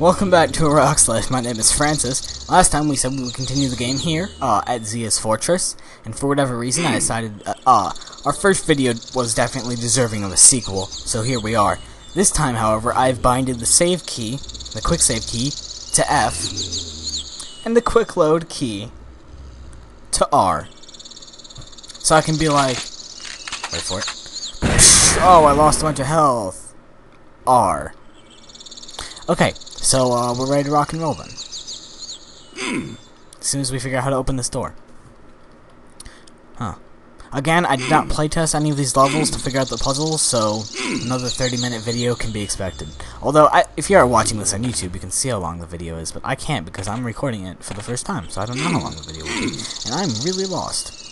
Welcome back to a Rock's Life. My name is Francis. Last time we said we would continue the game here uh, at Zia's Fortress, and for whatever reason I decided uh, uh, our first video was definitely deserving of a sequel, so here we are. This time, however, I've binded the save key, the quick save key, to F, and the quick load key to R. So I can be like, wait for it. Oh, I lost a bunch of health. R. Okay, so uh, we're ready to rock and roll then. Hmm. As soon as we figure out how to open this door. Huh. Again, I did not hmm. playtest any of these levels to figure out the puzzles, so hmm. another 30 minute video can be expected. Although, I, if you are watching this on YouTube, you can see how long the video is, but I can't because I'm recording it for the first time, so I don't know how long the video will be. And I'm really lost.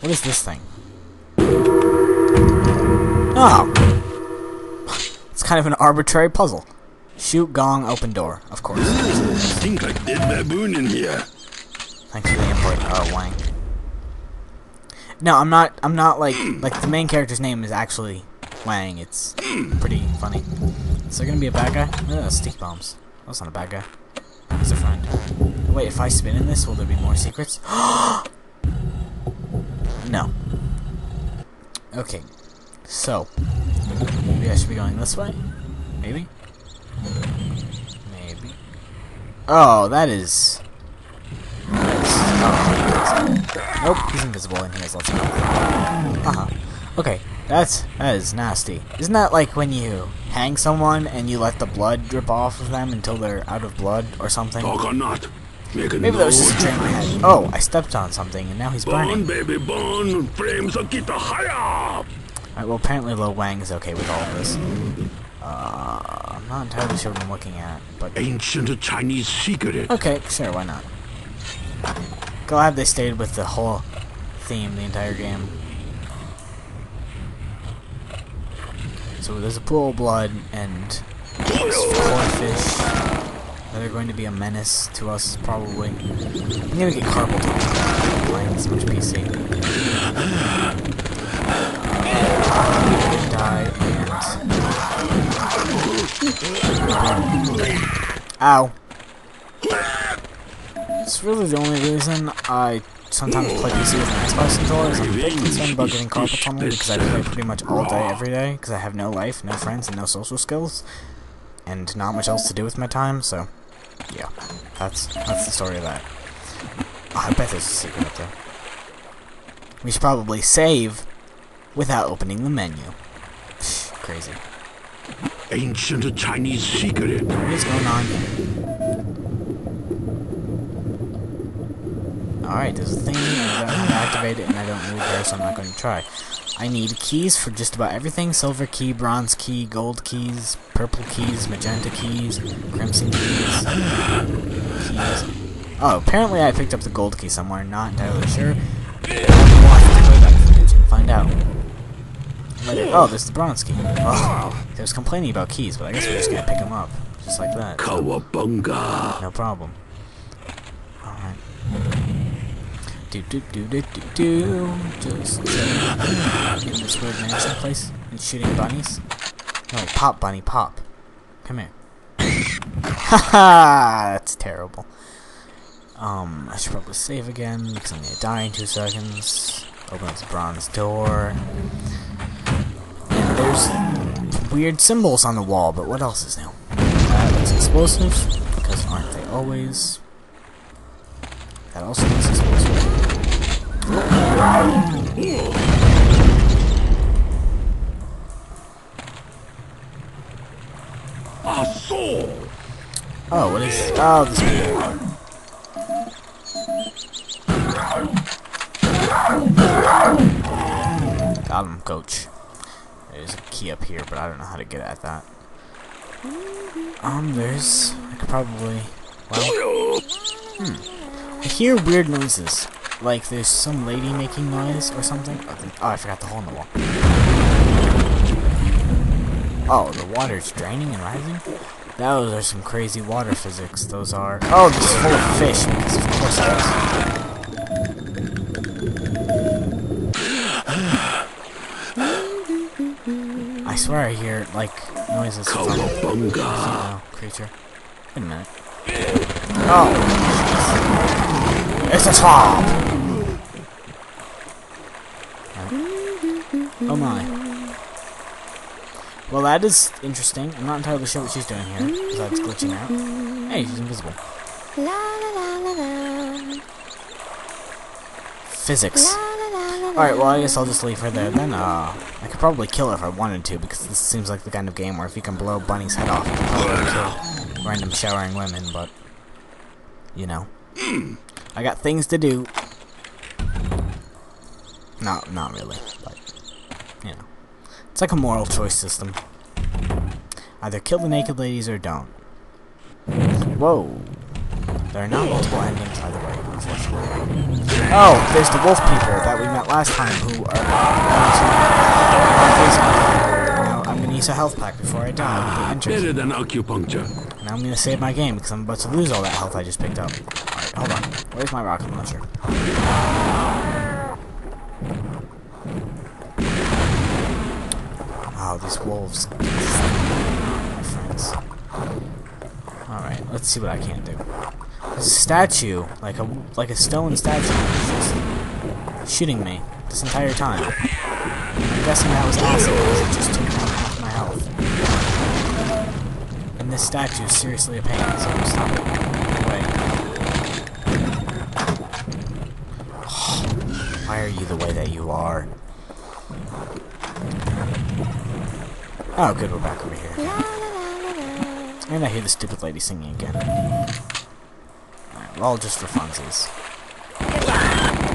What is this thing? Oh! It's kind of an arbitrary puzzle. Shoot, gong, open door, of course. think I did baboon in here. Thanks for the input, uh, Wang. No, I'm not, I'm not like, like the main character's name is actually Wang. It's pretty funny. Is there gonna be a bad guy? Oh, stick bombs. That's not a bad guy. He's a friend. Wait, if I spin in this, will there be more secrets? no. Okay. So, maybe I should be going this way? Maybe. Oh, that is... Oh, nope, he's invisible in here, so let's go. Uh-huh. Okay, that's, that is nasty. Isn't that like when you hang someone and you let the blood drip off of them until they're out of blood or something? Talk or not. Make Maybe that was just a noise. dream in my head. Oh, I stepped on something and now he's burning. Burn, baby, burn. Flames are get higher. Alright, well apparently Lo Wang is okay with all of this. Uh, not entirely sure what I'm looking at, but... Ancient Chinese secret. Okay, sure, why not? Glad they stayed with the whole theme the entire game. So there's a pool of blood and four fish that are going to be a menace to us, probably. I'm gonna get carpal tunnel playing this much PC. Die. Ow. It's really the only reason I sometimes play PC with an Xbox controller is I'm a concerned about getting carpal tunnel because I play pretty much all day every day because I have no life, no friends, and no social skills, and not much else to do with my time. So, yeah, that's that's the story of that. Oh, I bet there's a secret up there. We should probably save without opening the menu. Crazy. Ancient Chinese secret. What is going on? Alright, there's a thing, to activate it, and I don't really care, so I'm not going to try. I need keys for just about everything. Silver key, bronze key, gold keys, purple keys, magenta keys, crimson keys. keys. Oh, apparently I picked up the gold key somewhere, not entirely sure. Footage and find out. Later. Oh, there's the bronze key. Oh, I was complaining about keys, but I guess we're just gonna pick them up. Just like that. Kawabunga. No problem. Alright. Do do do do do do. Just chilling in this weird mansion place and shooting bunnies. No, pop bunny, pop. Come here. Haha, that's terrible. Um, I should probably save again because I'm gonna die in two seconds. Open up the bronze door. There's weird symbols on the wall, but what else is new? Uh, that looks explosive, because aren't they always? That also looks explosive. A soul. Oh, what is? Oh, this weird. Got him, coach. There's a key up here, but I don't know how to get at that. Um, there's. I could probably. Well, I hear weird noises. Like there's some lady making noise or something. Oh, oh, I forgot the hole in the wall. Oh, the water's draining and rising? Those are some crazy water physics. Those are. Oh, this is full of fish, because of course it is. Swear I hear, like, noises from, you Kawabunga. know, creature. Wait a minute. Oh, jeez. It's a swamp! Oh my. Well, that is interesting. I'm not entirely sure what she's doing here, besides glitching out. Hey, she's invisible. Physics. Alright, well, I guess I'll just leave her there then. Uh, I could probably kill her if I wanted to, because this seems like the kind of game where if you can blow Bunny's head off, you can probably kill random showering women, but, you know. I got things to do. No, not really, but, you know. It's like a moral choice system. Either kill the naked ladies or don't. Whoa. There are not multiple endings either way. Oh, there's the wolf people that we met last time who are going to... Now, I'm going to use a health pack before I die with the entries. Better than acupuncture. Now I'm going to save my game because I'm about to lose all that health I just picked up. Alright, hold on. Where's my rocket launcher? Oh, these wolves. My friends. Alright, let's see what I can do. Statue, like a like a stone statue, just shooting me this entire time. I'm guessing that was acid because it just took down half my health. And this statue is seriously a pain, so I'm stop it. Away. Why are you the way that you are? Oh, good, we're back over here. And I hear the stupid lady singing again. Well, just for funsies.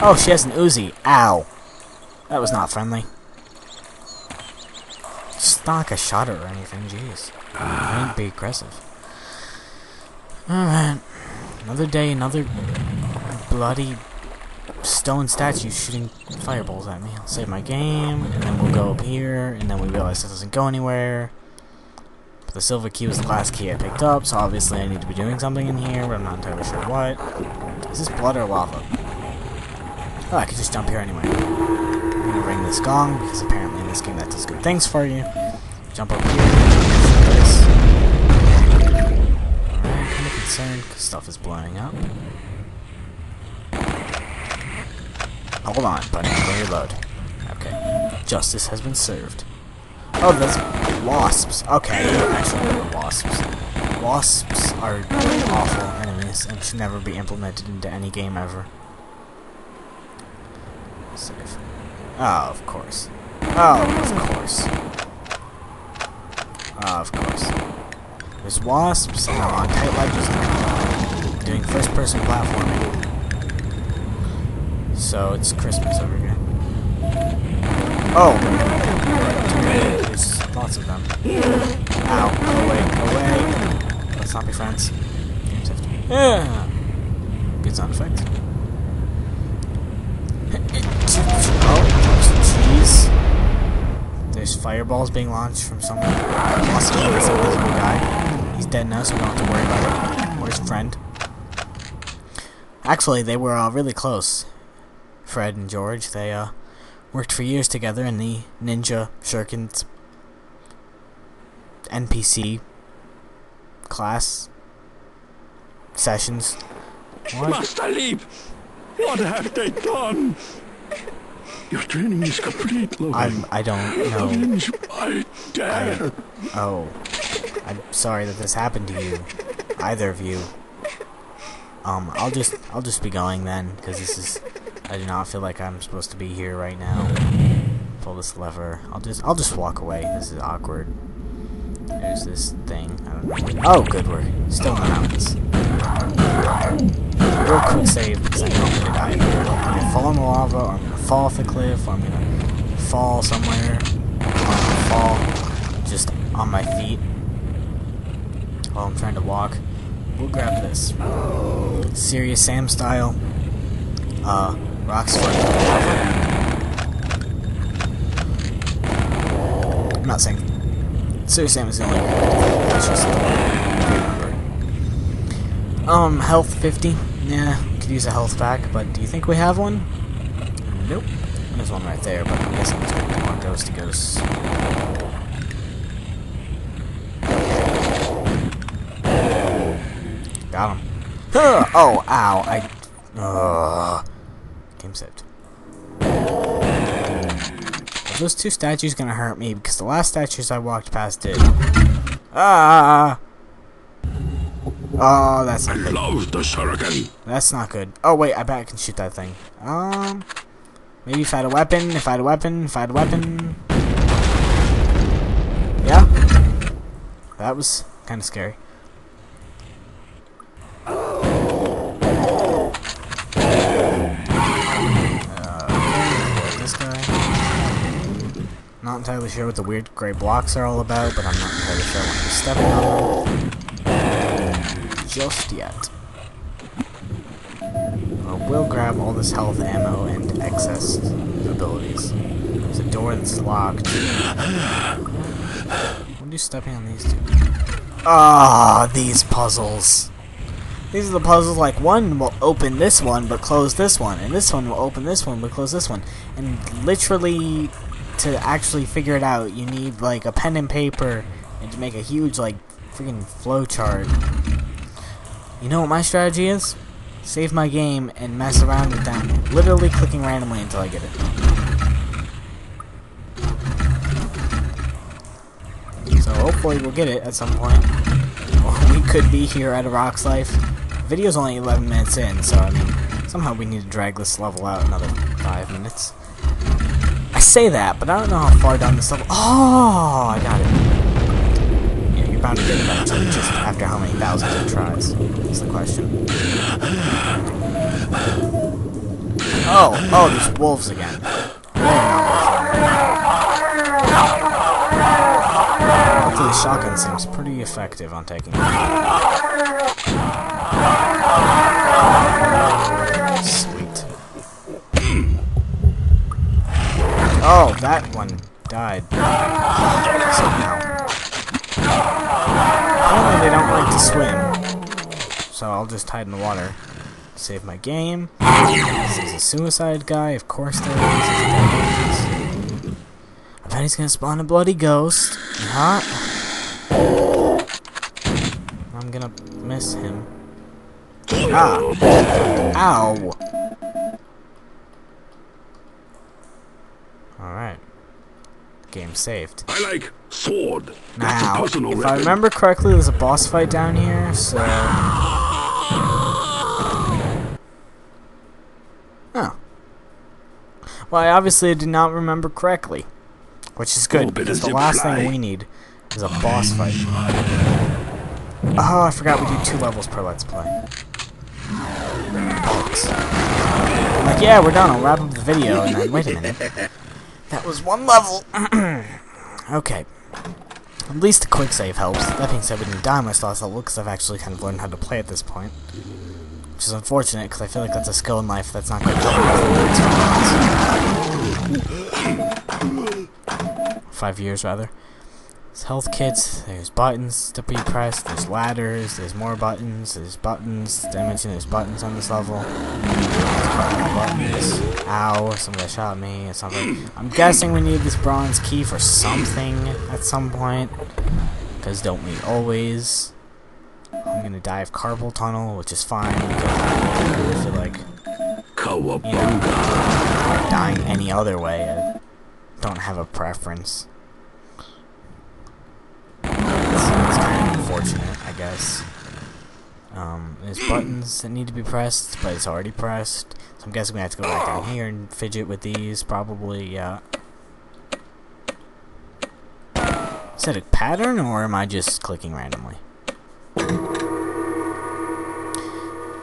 Oh, she has an Uzi. Ow. That was not friendly. It's not like I shot her or anything, jeez. I ain't be aggressive. Alright. Another day, another bloody stone statue shooting fireballs at me. I'll save my game, and then we'll go up here, and then we realize it doesn't go anywhere. The silver key was the last key I picked up, so obviously I need to be doing something in here, but I'm not entirely sure what. Is this blood or lava? Oh, I could just jump here anyway. I'm gonna ring this gong, because apparently in this game that does good things for you. Jump up here. Alright, kind of concerned, because stuff is blowing up. Oh, hold on, buddy. Reload. Okay. Justice has been served. Oh, there's wasps. Okay, actually, wasps. Wasps are awful enemies and should never be implemented into any game ever. Save. Oh, ah, of course. Oh, of course. Oh, of course. There's wasps on tight ledges. Doing first-person platforming. So it's Christmas over here. Oh! Lots of them. Ow. Away. Away. Let's not be friends. Yeah. Good sound effect. oh, jeez. There's fireballs being launched from somewhere. Possibly this invisible guy. He's dead now, so we don't have to worry about it. Or his friend. Actually, they were uh, really close. Fred and George. They uh, worked for years together in the Ninja Shurikens NPC class sessions. What? Master Leep! What have they done? Your training is complete, Lo Wang. I'm. I don't know. Avenge my dad. Oh, I'm sorry that this happened to you, either of you. Um, I'll just I'll just be going then, because this is. I do not feel like I'm supposed to be here right now. Pull this lever. I'll just I'll just walk away. This is awkward. This thing. Oh, good. We're still in the mountains. Real quick save because I'm gonna die. I'm gonna fall in the lava, or I'm gonna fall off the cliff, or I'm gonna fall somewhere. Fall just on my feet while I'm trying to walk. We'll grab this. Serious Sam style. Uh, rocks for I'm not saying Serious Sam is the only just Um, health 50. Yeah, could use a health pack, but do you think we have one? Nope. There's one right there, but I'm guessing it's going to be more ghost to ghosts. Got him. Oh, ow. I. Uh, game saved. Those two statues gonna hurt me? Because the last statues I walked past did. Ah! Oh, that's I not good. love the shuriken. That's not good. Oh, wait, I bet I can shoot that thing. Um, maybe if I had a weapon, if I had a weapon, if I had a weapon. Yeah? That was kind of scary. Uh, this guy. Not entirely sure what the weird gray blocks are all about, but I'm not entirely sure want to step on them just yet. I will grab all this health, ammo, and excess abilities. There's a door that's locked. What are you stepping on these two? Ah, these puzzles. These are the puzzles like one will open this one but close this one, and this one will open this one but close this one. And literally, to actually figure it out, you need like a pen and paper and to make a huge like freaking flowchart. You know what my strategy is? Save my game and mess around with them, literally clicking randomly until I get it. So hopefully we'll get it at some point. Or we could be here at a Rock's Life. Video's only 11 minutes in, so I mean, somehow we need to drag this level out another 5 minutes. I say that, but I don't know how far down this level- Oh, I got it. Yeah, you're bound to get it eventually, just after how many thousands of tries. That's the question. Oh, oh, there's wolves again. Hopefully the shotgun seems pretty effective on taking Sweet. That one died. Somehow. Apparently they don't like to swim. So I'll just hide in the water. Save my game. This is a suicide guy, of course there is. I bet he's gonna spawn a bloody ghost. Huh? I'm gonna miss him. Ah! Ow! Alright. Saved. I like sword. That's Now, if I remember correctly, there's a boss fight down here, so... Oh. Well, I obviously did not remember correctly. Which is good, Oh, because the last fly? thing we need is a boss fight. Oh, I forgot we do two levels per Let's Play. Bollocks. Like, yeah, we're done, I'll wrap up the video, and then, wait a minute. That was one level! okay. At least a quick save helps. That being said, we didn't die much last level because I've actually kind of learned how to play at this point. Which is unfortunate because I feel like that's a skill in life that's not going to help Five years, rather. There's health kits, there's buttons to be pressed, there's ladders, there's more buttons, there's buttons. Mention there's buttons on this level? Buttons. Ow, somebody shot me or something. I'm guessing we need this bronze key for something at some point. Because don't we always? I'm gonna die of carpal tunnel, which is fine because I feel like you know, dying any other way. I don't have a preference. It's, it's kind of unfortunate, I guess. Um, there's buttons that need to be pressed, but it's already pressed. So I'm guessing we have to go back down here and fidget with these, probably, yeah. Is that a pattern, or am I just clicking randomly?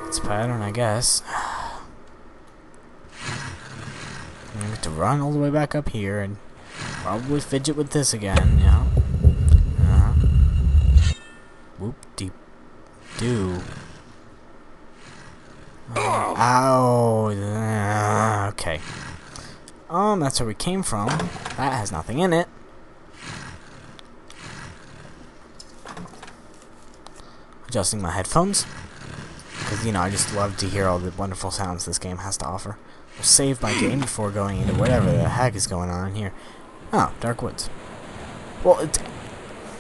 It's a pattern, I guess. I have to run all the way back up here and probably fidget with this again, yeah. Do. Ow. uh, okay. Um, that's where we came from. That has nothing in it. Adjusting my headphones. Because, you know, I just love to hear all the wonderful sounds this game has to offer. We'll save my game before going into whatever the heck is going on here. Oh, Dark Woods. Well, it,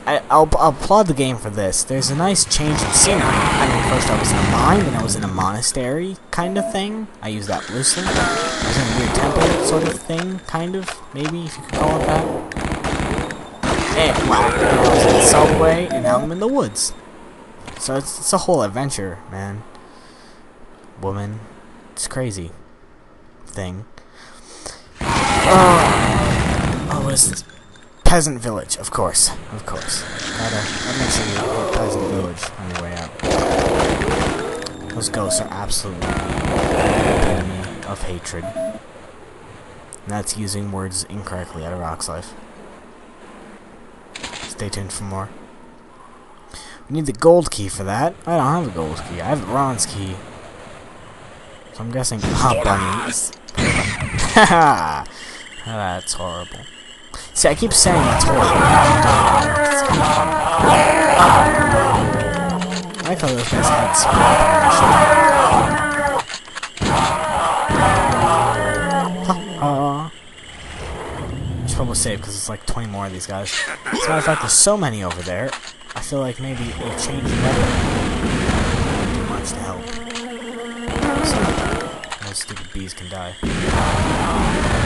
I, I'll, I'll applaud the game for this. There's a nice change in scenery. I mean, first I was in a mine, then I was in a monastery kind of thing. I use that loosely. I was in a weird temple sort of thing, kind of, maybe, if you could call it that. And, wow, I was in the subway, and now I'm in the woods. So it's, it's a whole adventure, man. Woman. It's crazy. Thing. Uh, oh, oh what is this? Peasant village, of course, of course. Gotta, gotta make sure you hit peasant village on your way out. Those ghosts are absolutely the epitome of hatred. And that's using words incorrectly out of Rock's life. Stay tuned for more. We need the gold key for that. I don't have a gold key. I have the bronze key. So I'm guessing hot bunnies. Haha! that's horrible. See, I keep saying that's horrible. I how those guys had spot Should probably uh-uh. save because it's like 20 more of these guys. As a matter of fact, there's so many over there. I feel like maybe a change weapon would do much to help. So, those stupid bees can die.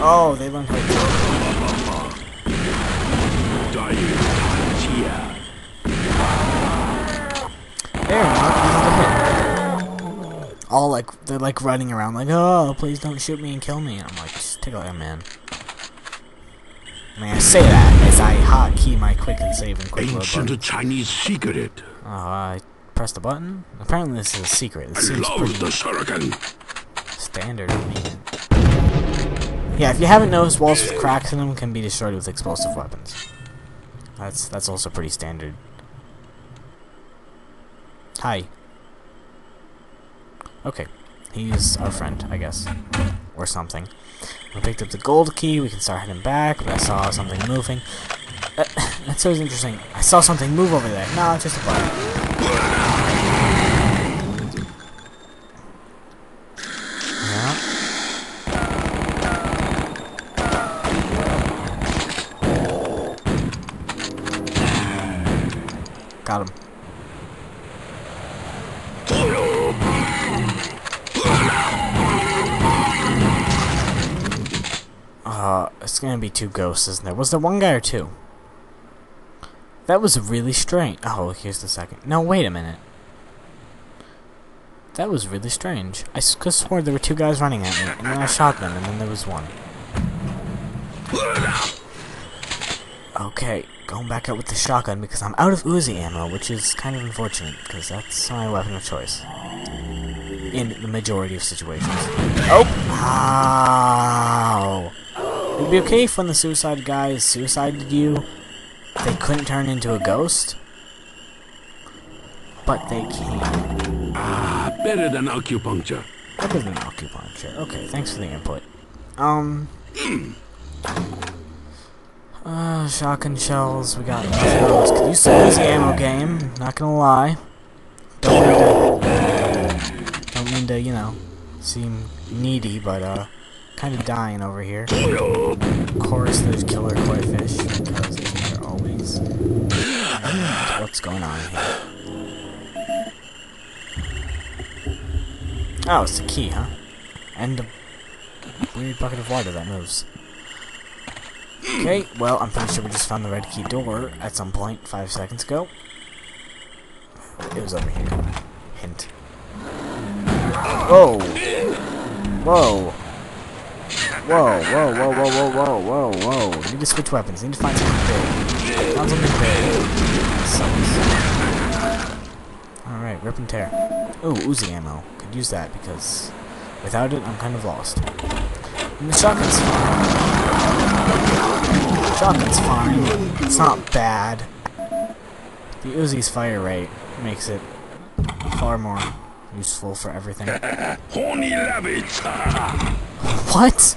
Oh, they learned how to They're not easy to hit. All like they're like running around like, oh, please don't shoot me and kill me. And I'm like, just take a look, man. I mean, I say that as I hotkey my quick and save and quick Ancient. Chinese secret. Oh, I pressed the button. Apparently, this is a secret. It I seems love pretty the shuriken. standard. I mean. Yeah, if you haven't noticed, walls with cracks in them can be destroyed with explosive weapons. That's that's also pretty standard. Hi. Okay, he's our friend, I guess, or something. We picked up the gold key. We can start heading back. But I saw something moving. Uh, that's always interesting. I saw something move over there. No, it's just a bug. Yeah. Got him. Uh, it's gonna be two ghosts, isn't there? Was there one guy or two? That was really strange. Oh, here's the second. No, wait a minute. That was really strange. I could swore there were two guys running at me, and then I shot them, and then there was one. Okay, going back out with the shotgun because I'm out of Uzi ammo, which is kind of unfortunate, because that's my weapon of choice. In the majority of situations. Oh! Ow! It'd be okay if when the suicide guys suicided you, they couldn't turn into a ghost. But they can. Ah, better than acupuncture. Other than acupuncture. Okay, thanks for the input. Um. Uh, shotgun shells. We got those. Could use some Uzi ammo game. Not gonna lie. Don't mean to. Don't mean to, you know, seem needy, but uh, kind of dying over here. Of course, there's killer koi fish because they're always. What's going on here? Oh, it's the key, huh? And a weird bucket of water that moves. Okay, well, I'm pretty sure we just found the red key door at some point five seconds ago. It was over here. Hint. Whoa! Whoa! Whoa, whoa, whoa, whoa, whoa, whoa, whoa, whoa. Need to switch weapons. Need to find something big. Found something big. Alright, rip and tear. Ooh, Uzi ammo. Could use that because without it, I'm kind of lost. And the shotgun's fine. Shotgun's fine. It's not bad. The Uzi's fire rate makes it far more useful for everything. Horny rabbits. Ah. What?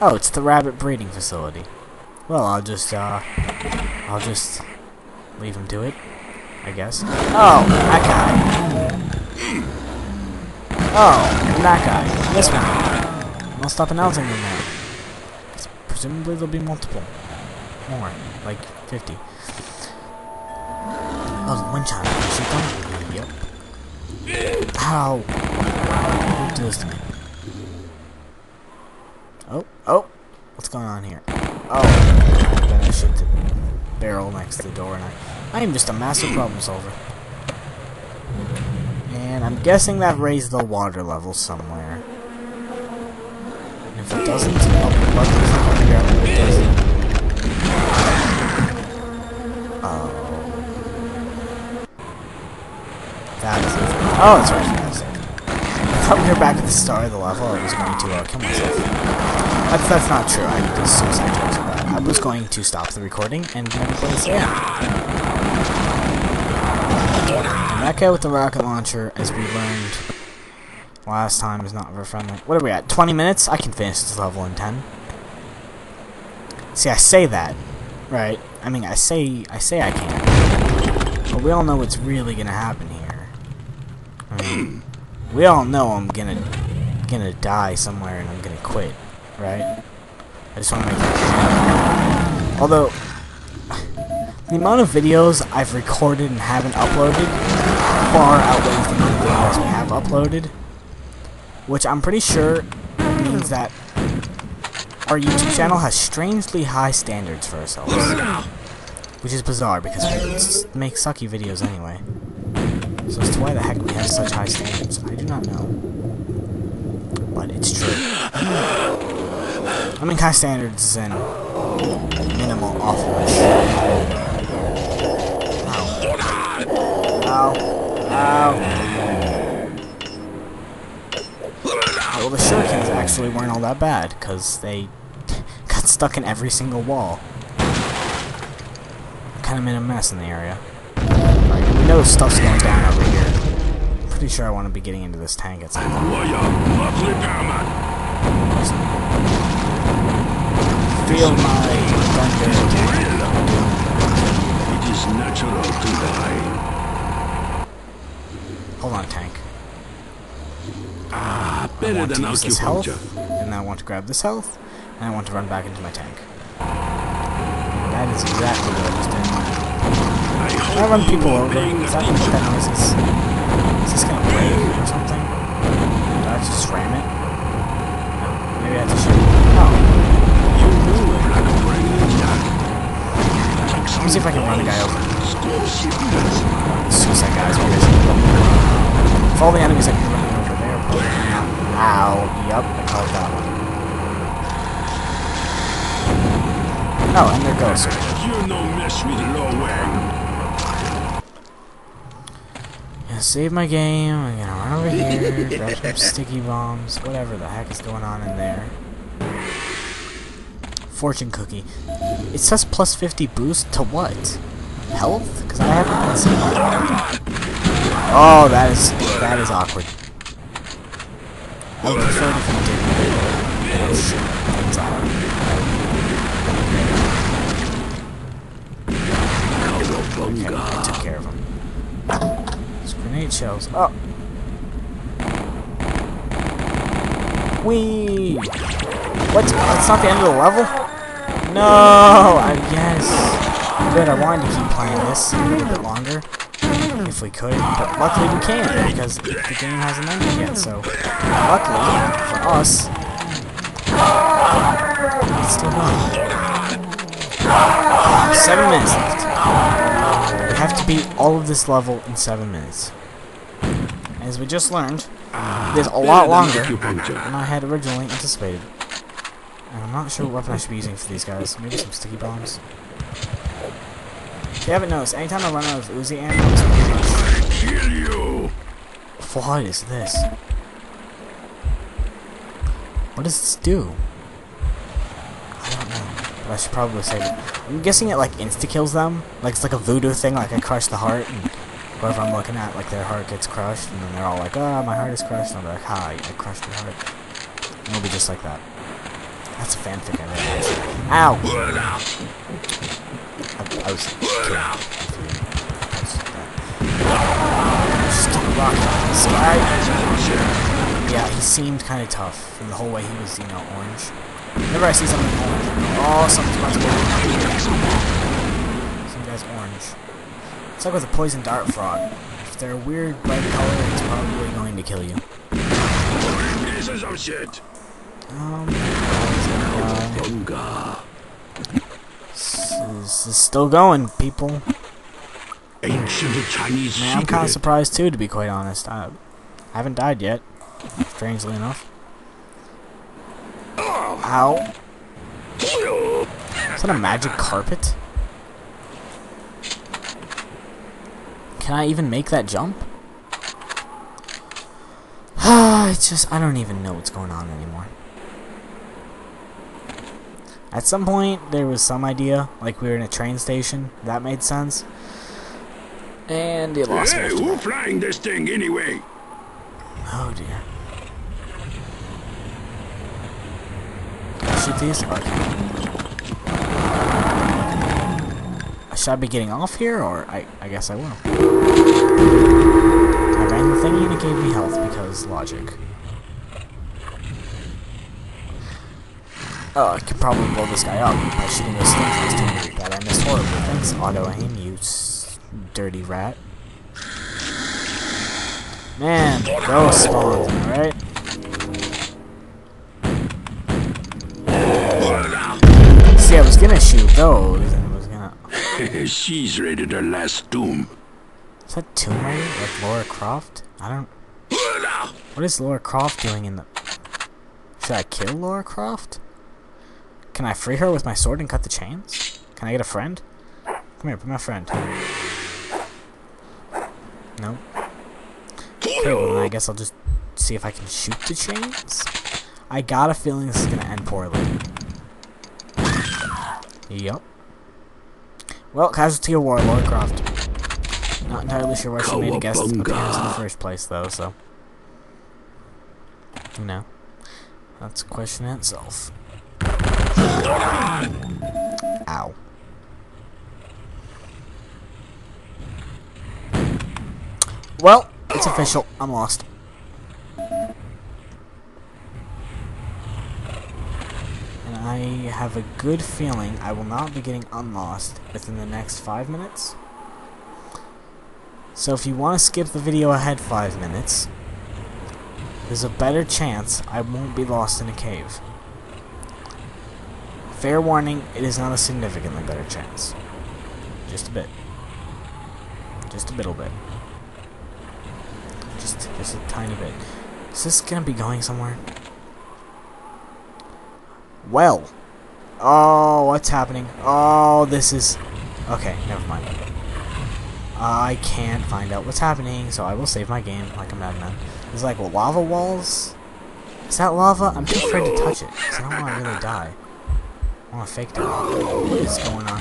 Oh, it's the rabbit breeding facility. Well, I'll just, uh, I'll just leave him to it, I guess. Oh, that guy. Oh, and that guy. This one. I'll stop announcing them now. Presumably there'll be multiple. more, like 50. Oh. Can I shoot them? Yep. How? Who did this to me? Oh, oh! What's going on here? Oh, I'm shoot the barrel next to the door, and I, I am just a massive problem solver. And I'm guessing that raised the water level somewhere. And if it doesn't, I'll luckily Oh. That is. Oh, it's right here. I thought we were back at the start of the level. I was going to uh, kill myself. That's, that's not true. I did suicide jokes about it. I was going to stop the recording and never play this again. And that guy with the rocket launcher, as we learned last time, is not very friendly. What are we at? 20 minutes? I can finish this level in 10. See, I say that, right? I mean, I say, I say I can. But we all know what's really gonna happen here. I mean, we all know I'm gonna, gonna die somewhere and I'm gonna quit, right? I just want to make clear. Although, the amount of videos I've recorded and haven't uploaded far outweighs the amount of videos we have uploaded. Which I'm pretty sure means that our YouTube channel has strangely high standards for ourselves. Which is bizarre because we make sucky videos anyway. So as to why the heck we have such high standards, I do not know. But it's true. I mean high standards is in minimal awfulness. Ow. Ow. Well, the shurikens actually weren't all that bad, because they got stuck in every single wall. Kind of made a mess in the area. Like, we know stuff's going down over here. Pretty sure I want to be getting into this tank at some point. Feel my thunder. It is natural to die. Hold on, tank. Ah, I better want to than this health, and I want to grab this health, and I want to run back into my tank. That is exactly what I just did. I Can I hope run people over? Is that what that noise is? Is this gonna break or something? Do I have to just ram it? No. Maybe I have to shoot it. Brainiac. Let me see if I can run a guy over. Suicide guys, maybe I should. If all the enemies I can run over there, probably. Ow. Yup, I called that one. Oh, and there goes. You no mess with Lo Wang. Gonna save my game. I'm gonna run over here, grab some sticky bombs, whatever the heck is going on in there. Fortune cookie. It says plus 50 boost to what? Health? Because I haven't been seeing. Oh, that is that is awkward. I would prefer if you didn't. Oh shit, things. Oh, okay, I took care of him. Those grenade shells. Oh. Whee! What? That's not the end of the level? No! I guess. Good, I wanted to keep playing this a little bit longer. If we could, but luckily we can't because the game hasn't ended yet, so luckily for us, it's still going. Seven minutes left. Have to beat all of this level in seven minutes. As we just learned, it is a lot longer than I had originally anticipated. And I'm not sure what weapon I should be using for these guys. Maybe some sticky bombs. If you haven't noticed, anytime I run out of Uzi ammo, it's. Kill you. What is this? What does this do? I don't know. But I should probably save it. I'm guessing it like insta-kills them. Like it's like a voodoo thing, like I crush the heart and whoever I'm looking at, like their heart gets crushed and then they're all like, oh, my heart is crushed. And be like, hi, I crushed your heart. And it'll be just like that. That's a fanfic I read. Ow! I, I was that. Guy. Yeah, he seemed kind of tough from the whole way he was, you know, orange. Whenever I see something orange, oh, something's about to go. Some guy's orange. It's like with a poison dart frog. If they're a weird red color, it's probably going to kill you. Pieces of shit. Um, Bunga. this is, this is still going, people. Ancient Chinese Man, I'm kind of surprised too, to be quite honest. I, I haven't died yet, strangely enough. Ow. Is that a magic carpet? Can I even make that jump? it's just, I don't even know what's going on anymore. At some point, there was some idea, like we were in a train station. That made sense. And it lost Hey, of who flying this thing anyway? Oh dear. Shoot Should I be getting off here, or I, I guess I will. I ran the thingy and it gave me health because logic. Oh, I could probably blow this guy up by shooting things next to me. But I missed horribly. Thanks, auto aim, you dirty rat. Man, ghost spawns, alright? Gonna shoot those, and was gonna. She's raided her last tomb. Is that Tomb Raider? Like Laura Croft? I don't. What is Laura Croft doing in the. Should I kill Laura Croft? Can I free her with my sword and cut the chains? Can I get a friend? Come here, be my friend. No. Okay, well then I guess I'll just see if I can shoot the chains. I got a feeling this is gonna end poorly. Yup. Well, casualty of war, Laura Croft. Not entirely sure why she made a guest appearance in the first place, though, so. You know. That's a question in itself. Ow. Well, it's official. I'm lost. I have a good feeling I will not be getting unlost within the next five minutes. So if you want to skip the video ahead five minutes, there's a better chance I won't be lost in a cave. Fair warning, it is not a significantly better chance. Just a bit. Just a little bit. Just, just a tiny bit. Is this gonna be going somewhere? Well. Oh, what's happening? Oh, this is... Okay, never mind. I can't find out what's happening, so I will save my game like a madman. There's like lava walls. Is that lava? I'm too afraid to touch it, because I don't want to really die. I want to fake die. What is going on?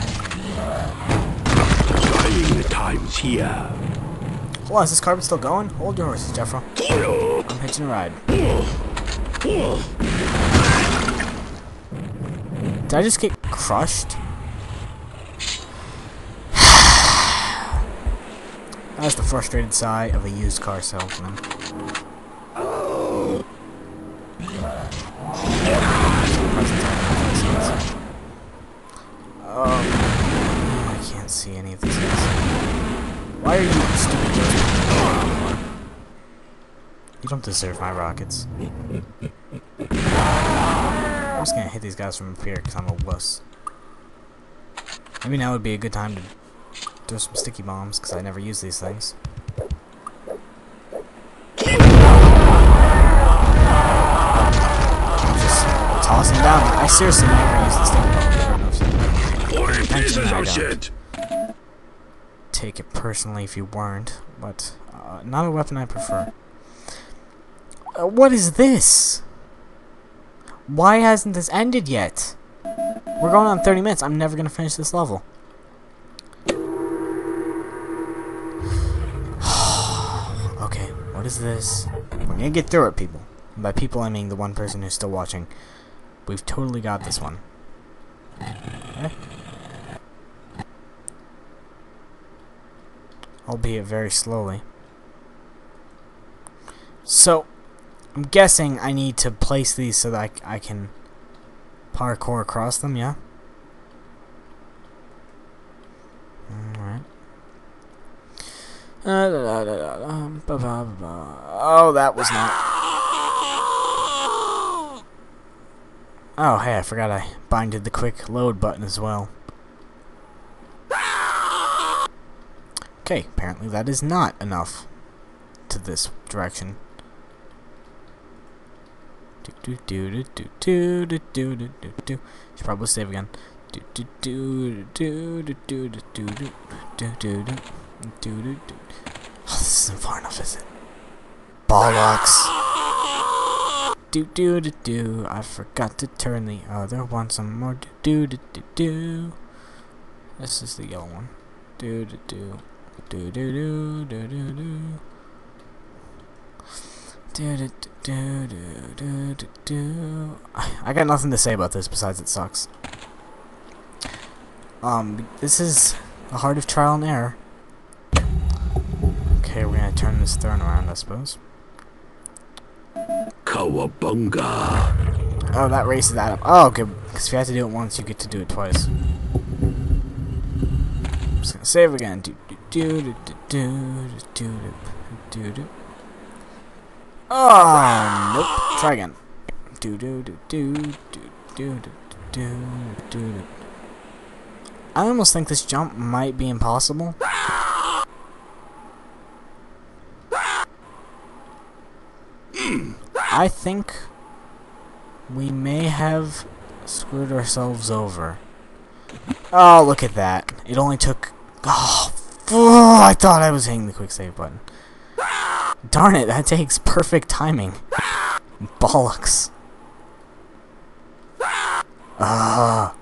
Trying the times here. Hold on, is this carpet still going? Hold your horses, Jeffro. I'm hitching a ride. Did I just get crushed? That's the frustrated sigh of a used car salesman. Um, I can't see any of guys. Why are you stupid? You don't deserve my rockets. I'm just gonna hit these guys from up here because I'm a wuss. Maybe now would be a good time to throw some sticky bombs because I never use these things. Just toss them down. I seriously never use the sticky of shit. take it personally if you weren't, but uh, not a weapon I prefer. Uh, what is this? Why hasn't this ended yet? We're going on 30 minutes. I'm never going to finish this level. okay, what is this? We're going to get through it, people. And by people, I mean the one person who's still watching. We've totally got this one. Eh? albeit very slowly. So, I'm guessing I need to place these so that I can parkour across them, yeah? Alright. Oh, that was not. Oh, hey, I forgot I binded the quick load button as well. Okay, apparently that is not enough to this direction. Do do do do do do do do do do. Should probably save again. Do do do do do do do do do do do do do do. Oh, this isn't far enough, is it? Bollocks. Do do do do. I forgot to turn the other one some more. Do do do do. This is the yellow one. Do do do. Do do do do do do. Do do do do do. I got nothing to say about this besides it sucks. Um, this is the heart of trial and error. Okay, we're gonna turn this throne around, I suppose. Kawabunga. Oh, that races Adam. Oh, good. Because if you have to do it once, you get to do it twice. I'm just gonna save again. Do do do do do do do do do. Oh, nope. Try again. Do do do do do do do do do. I almost think this jump might be impossible. I think we may have screwed ourselves over. Oh, look at that. It only took... Oh, I thought I was hitting the quick save button. Darn it, that takes perfect timing. Bollocks. Ah.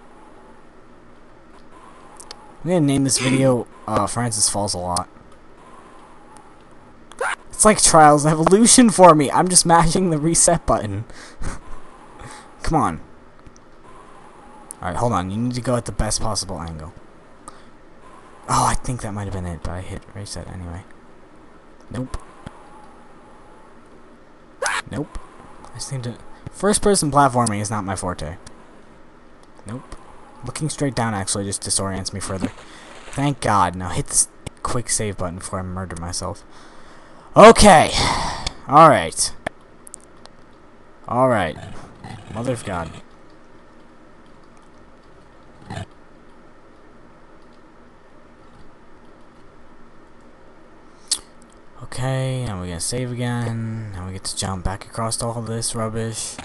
I'm gonna name this video uh, Francis Falls a lot. It's like Trials Evolution for me. I'm just mashing the reset button. Come on. Alright, hold on. You need to go at the best possible angle. Oh, I think that might have been it, but I hit reset anyway. Nope. Nope. I just need to... First person platforming is not my forte. Nope. Looking straight down actually just disorients me further. Thank God. Now hit this quick save button before I murder myself. Okay. Alright. Alright. Mother of God. Okay, now we're gonna save again. Now we get to jump back across all this rubbish.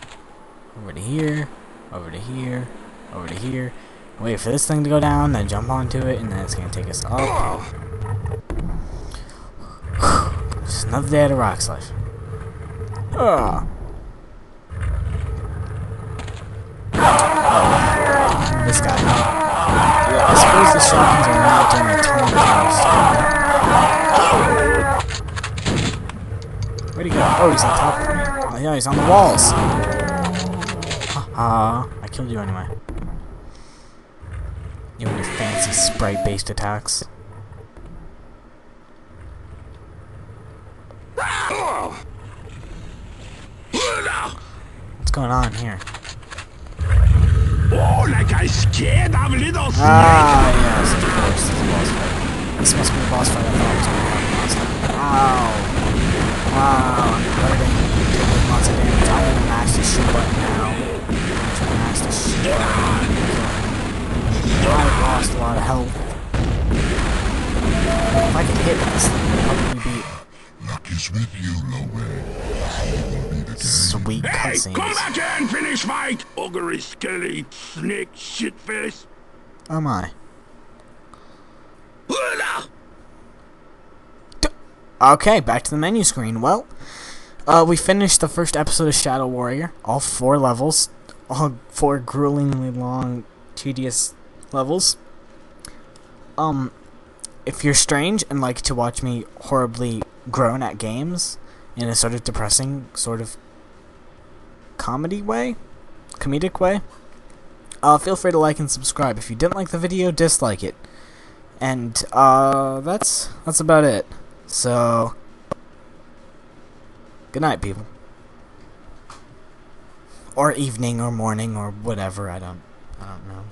Over to here, over to here, over to here. Wait for this thing to go down, then jump onto it, and then it's gonna take us up. Just another day at a rock's life. Ah. Oh, this guy. I suppose the shotguns are not doing of Where'd he go? Oh, he's on top of me. Oh, yeah, he's on the walls. Haha, I killed you anyway. You and your fancy sprite-based attacks. What's going on here? Oh, like I scared of little snake. Ah, yes, of course, this is a boss fight. This must be the boss fight I thought was going to happen last time. Wow. Wow, I'm hurting. Taking lots of damage. I'm to mash the shoot button now. I'm mash the shoot button. I've lost a lot of health. If I could hit this thing, I'd probably be Luck is with you, Lowe. sweet Hey, cutscenes. come back here and finish fight. Ogre, skelly, snake, shit face. Oh my. Okay, back to the menu screen. Well, uh, we finished the first episode of Shadow Warrior. All four levels. All four gruelingly long, tedious levels. Um, if you're strange and like to watch me horribly groan at games in a sort of depressing, sort of comedy way, comedic way, uh, feel free to like and subscribe. If you didn't like the video, dislike it. And uh, that's that's about it. So, good night, people. or evening or morning or whatever. I don't I don't know.